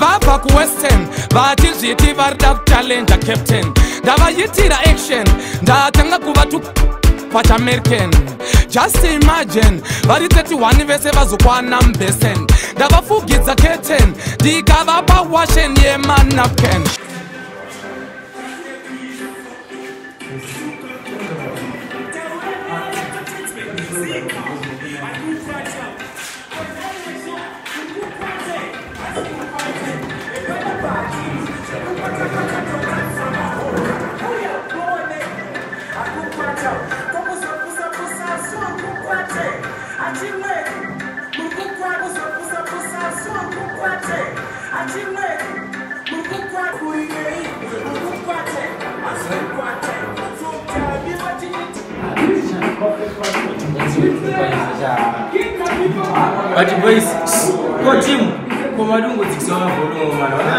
vabva kuwestern vachizviti vari da kuchalenja captain ndavayitira action ndatanga kuva tu pachamerican just imagine vari 31 vese vazokwana mbesen ndavafugidza ketan ndikavapa washen yemanapkan yeah, but boys ko tim ko madungodzikisa vavhonomana vaa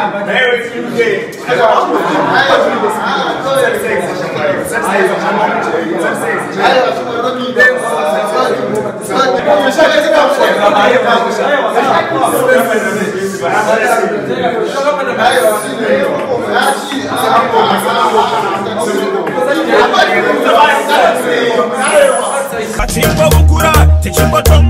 Mary Tuesday. Katimba bukura, tichimba tongo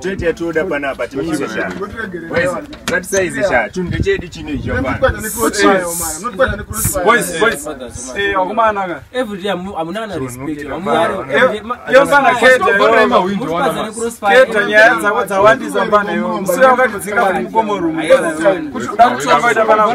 tinotiyatoda panapa tiatisaizisha chinhu ndechedu chinoiyanyaya dzako dzawandisa panayo musiwa wakatidzinga mugomo rumwe kuti kuda kuti vakaita panaa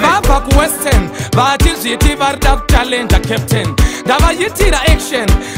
vabva kuwesten vachizviti vari da kuchalenja captain ndavayitira action